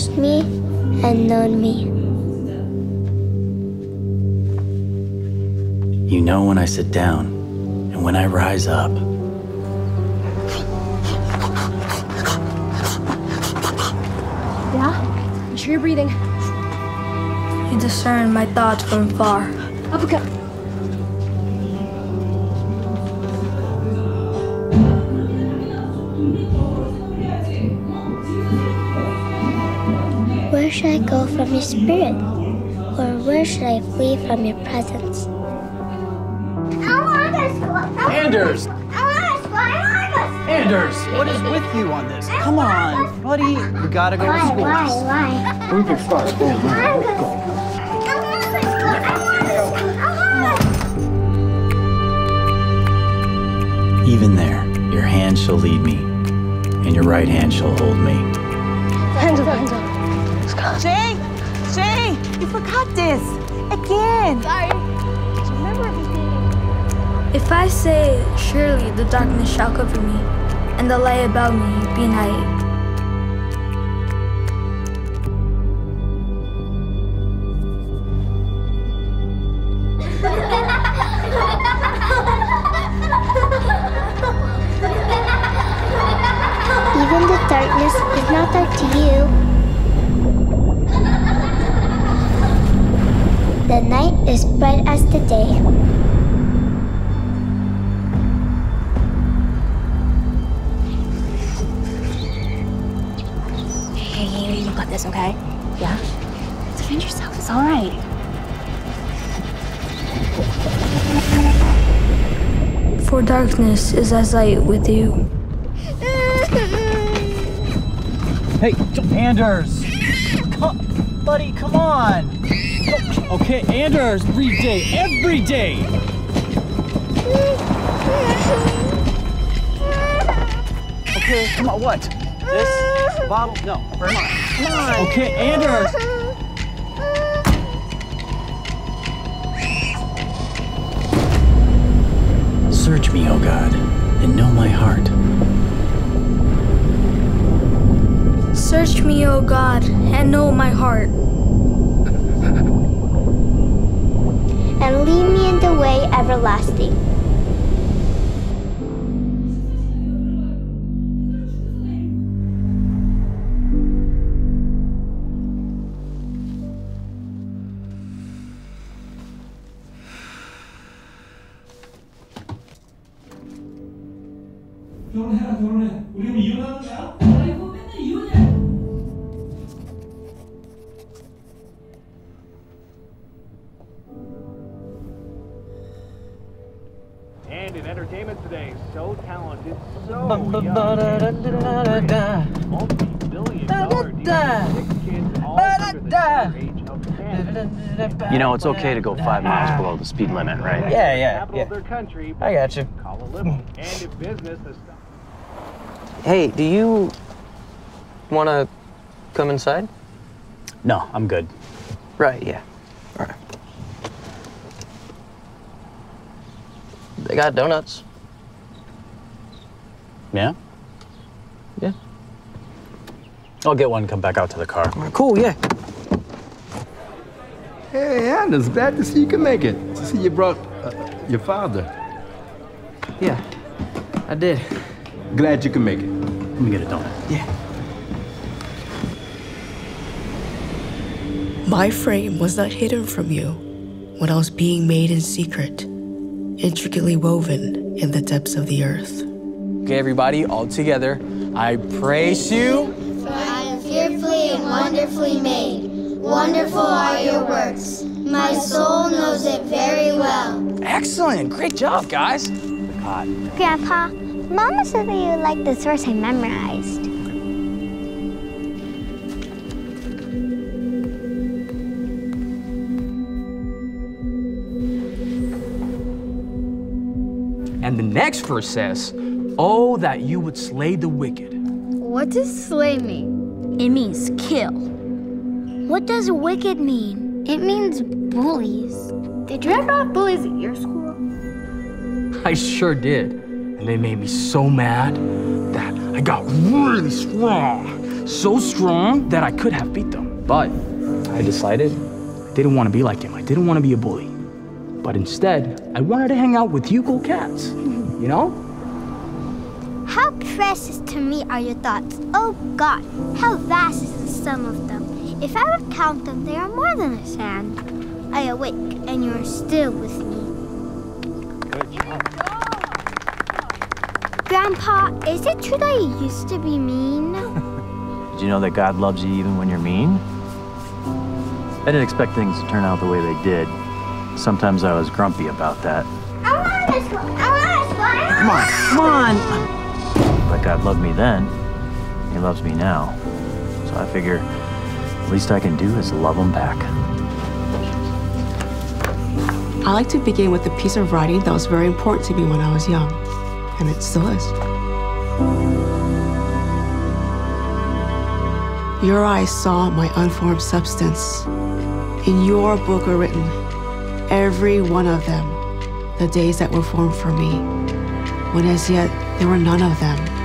searched me and known me. You know when I sit down and when I rise up. Yeah? I'm sure you're breathing. You discern my thoughts from far. Up, Uppercut. Where should I go from your spirit? Or where should I flee from your presence? Anders! Anders, what is with you on this? Come on, buddy. We gotta go to Why, school. why, why? We can start school. Let's go. Even there, your hand shall lead me, and your right hand shall hold me. Hands up, hands up. Jay! Jay! You forgot this! Again! Sorry. Remember everything. If I say, Surely the darkness shall cover me, and the light about me be night. Even the darkness is not dark to you. The night is bright as the day. Hey, hey, you got this, okay? Yeah? Defend yourself. It's all right. For darkness is as light with you. Hey, Anders! Come, buddy, come on! Okay, Anders, every day, every day! Okay, come on, what? This bottle? No, come on. Come on. Okay, Anders! Search me, O God, and know my heart. Search me, O God, and know my heart. And lead me in the way everlasting. 결혼해라 결혼해 우리 뭐 이혼하는 거야? And in entertainment today, so talented, so young, multi-billion dollar deal, six kids, all under the age of 10. You know, it's okay to go five miles below the speed limit, right? Yeah, yeah, yeah. of their country, I got you. call a little. And if business has Hey, do you want to come inside? No, I'm good. Right, yeah. All right. They got donuts. Yeah? Yeah. I'll get one and come back out to the car. Cool, yeah. Hey, Anders, glad to see you can make it. To see you brought uh, your father. Yeah, I did. Glad you can make it. Let me get a donut. Yeah. My frame was not hidden from you when I was being made in secret, intricately woven in the depths of the earth. Okay, everybody, all together. I praise you. For I am fearfully and wonderfully made. Wonderful are your works. My soul knows it very well. Excellent. Great job, guys. Grandpa, Mama said that you liked the source I memorized. And the next verse says, Oh, that you would slay the wicked. What does slay mean? It means kill. What does wicked mean? It means bullies. Did you ever have bullies at your school? I sure did. And they made me so mad that I got really strong. so strong that I could have beat them. But I decided I didn't want to be like him. I didn't want to be a bully. But instead, I wanted to hang out with you cool cats. You know? How precious to me are your thoughts. Oh God, how vast is the sum of them. If I would count them, they are more than a sand. I awake, and you are still with me. Grandpa, is it true that you used to be mean? Did you know that God loves you even when you're mean? I didn't expect things to turn out the way they did. Sometimes I was grumpy about that. I want to school. I want to school. Come on, come on. But God loved me then. He loves me now. So I figure the least I can do is love him back. I like to begin with a piece of writing that was very important to me when I was young, and it still is. Your eyes saw my unformed substance. In your book are written, every one of them, the days that were formed for me, when as yet there were none of them.